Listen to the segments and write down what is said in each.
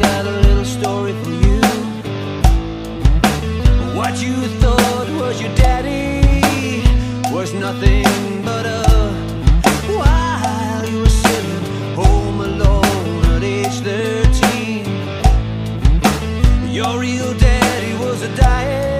got a little story for you. What you thought was your daddy Was nothing but a While you were sitting home alone at age 13 Your real daddy was a diet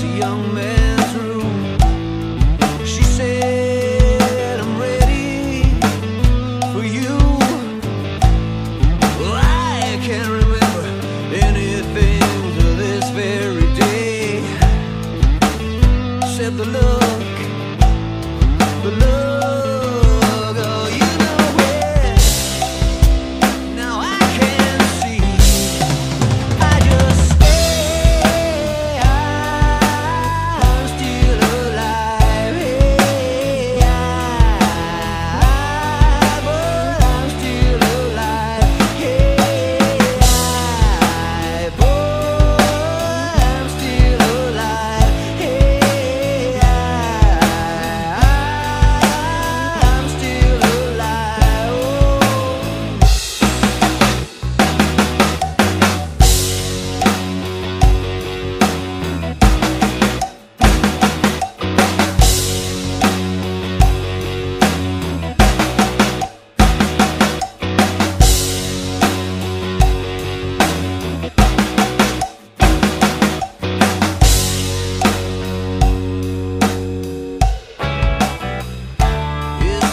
夕阳美。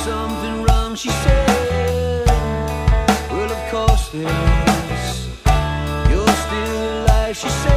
something wrong, she said. Well, of course there is. You're still alive, she said.